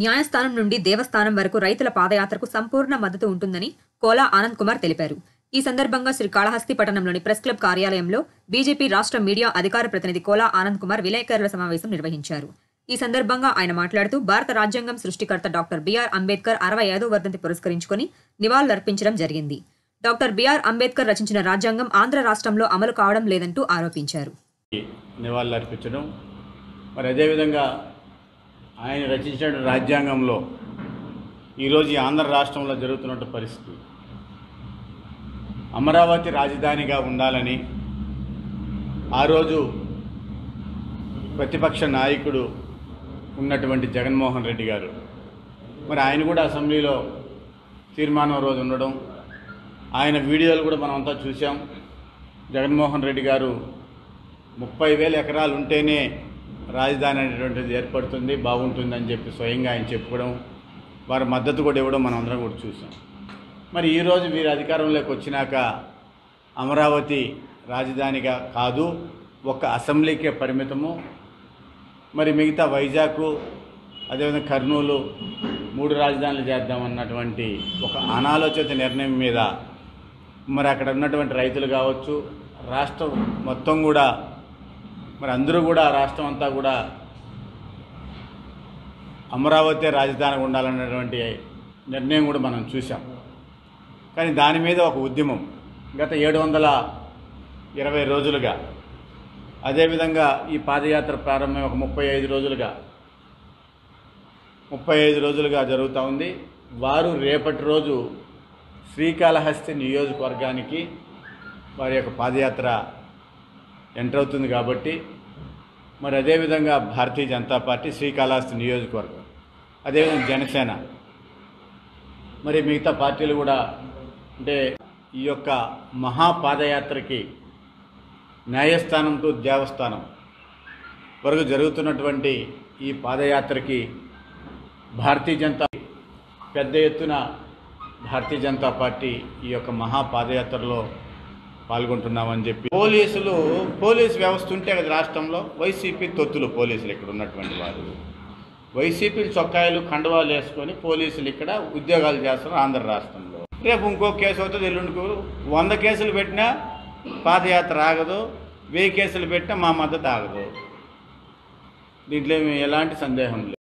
న్యాయస్థానం నుండి దేవస్థానం వరకు రైతుల పాదయాత్రకు సంపూర్ణ మద్దతు ఉంటుందని కోలా ఆనంద్ కుమార్ తెలిపారు. ఈ సందర్భంగా శ్రీ కాళహస్తి పట్టణంలోని ప్రెస్ క్లబ్ కార్యాలయంలో బీజేపీ రాష్ట్ర మీడియా అధికార ప్రతినిధి కోలా ఆనంద్ కుమార్ విలేకరుల సమావేశం నిర్వహించారు. ఈ సందర్భంగా ఆయన మాట్లాడుతూ భారత రాజ్యాంగం సృష్టికర్త డాక్టర్ బిఆర్ అంబేద్కర్ అరవై ఐదో వర్ధంతి పురస్కరించుకొని నివాళులర్పించడం జరిగింది. డాక్టర్ బిఆర్ అంబేద్కర్ రచించిన రాజ్యాంగం ఆంధ్ర రాష్ట్రంలో అమలు కావడం లేదంటూ ఆరోపించారు. నివాళులర్పించడం మరి అదేవిధంగా ఆయన రచించిన రాజ్యాంగంలో. ఈరోజు ఆంధ్ర రాష్ట్రంలో జరుగుతున్న పరిస్థితి. అమరావతి రాజధానిగా ఉండాలని ఆ రోజు ప్రతిపక్ష నాయకుడు ఉన్నటువంటి జగన్మోహన్ రెడ్డి గారు. మరి ఆయన కూడా అసెంబ్లీలో తీర్మానం రోజు ఉండడం ఆయన వీడియోలు కూడా మనమంతా చూసాం జగన్మోహన్ రెడ్డి గారు ముప్పై వేల ఎకరాలు ఉంటేనే రాజధాని అనేటువంటిది ఏర్పడుతుంది బాగుంటుందని చెప్పి స్వయంగా ఆయన చెప్పుకోవడం వారి మద్దతు కూడా ఇవ్వడం మనం అందరం కూడా చూసాం. మరి ఈరోజు వీరు అధికారంలోకి వచ్చినాక అమరావతి రాజధానిగా కాదు ఒక అసెంబ్లీకే పరిమితము. మరి మిగతా వైజాగ్ అదేవిధంగా కర్నూలు మూడు రాజధానులు చేద్దామన్నటువంటి ఒక అనాలోచిత నిర్ణయం మీద మరి అక్కడ ఉన్నటువంటి రైతులు కావచ్చు రాష్ట్రం మొత్తం కూడా మరి అందరూ కూడా రాష్ట్రం అంతా కూడా అమరావతి రాజధాని ఉండాలన్నటువంటి నిర్ణయం కూడా మనం చూసాం కానీ దాని మీద ఒక ఉద్యమం గత ఏడు వందల ఇరవై రోజులుగా అదేవిధంగా ఈ పాదయాత్ర ప్రారంభం ఒక ముప్పై ఐదు రోజులుగా ముప్పై ఐదు రోజులుగా జరుగుతూ ఉంది. వారు రేపటి రోజు శ్రీకాళహస్తి నియోజకవర్గానికి వారి యొక్క పాదయాత్ర ఎంటర్ అవుతుంది కాబట్టి మరి అదేవిధంగా భారతీయ జనతా పార్టీ శ్రీకాళహస్తి నియోజకవర్గం అదేవిధంగా జనసేన. మరి మిగతా పార్టీలు కూడా అంటే ఈ యొక్క మహాపాదయాత్రకి న్యాయస్థానంతో దేవస్థానం వరకు జరుగుతున్నటువంటి ఈ పాదయాత్రకి భారతీయ జనతా పెద్ద ఎత్తున భారతీయ జనతా పార్టీ ఈ యొక్క మహాపాదయాత్రలో పాల్గొంటున్నామని చెప్పి పోలీసులు పోలీస్ వ్యవస్థ ఉంటే కదా రాష్ట్రంలో. వైసీపీ తొత్తులు పోలీసులు ఇక్కడ ఉన్నటువంటి వారు. వైసీపీ చొక్కాయలు కండవాలు వేసుకొని పోలీసులు ఇక్కడ ఉద్యోగాలు చేస్తున్నారు ఆంధ్ర రాష్ట్రంలో. రేపు ఇంకో కేసు అవుతుంది ఎల్లుండికి వంద కేసులు పెట్టినా పాదయాత్ర ఆగదు వెయ్యి కేసులు పెట్టినా మా మద్దతు ఆగదు. దీంట్లో ఎలాంటి సందేహం లేదు.